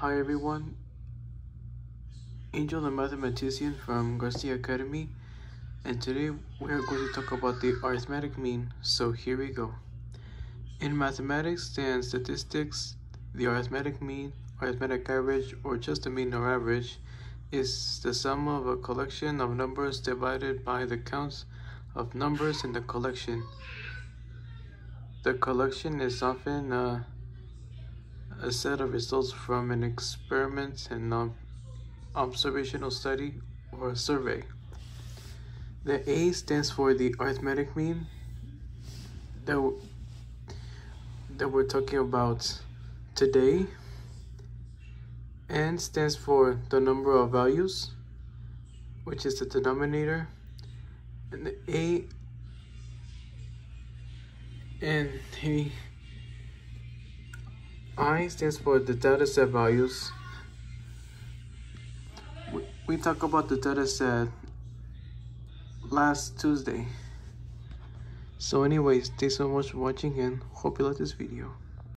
Hi everyone, Angel the mathematician from Garcia Academy and today we are going to talk about the arithmetic mean, so here we go. In mathematics and statistics, the arithmetic mean, arithmetic average, or just the mean or average is the sum of a collection of numbers divided by the counts of numbers in the collection. The collection is often uh, a set of results from an experiment and observational study or a survey. The A stands for the arithmetic mean that, that we're talking about today. N stands for the number of values, which is the denominator. And the A and the I stands for the dataset values. We talked about the dataset last Tuesday. So anyways, thanks so much for watching and hope you like this video.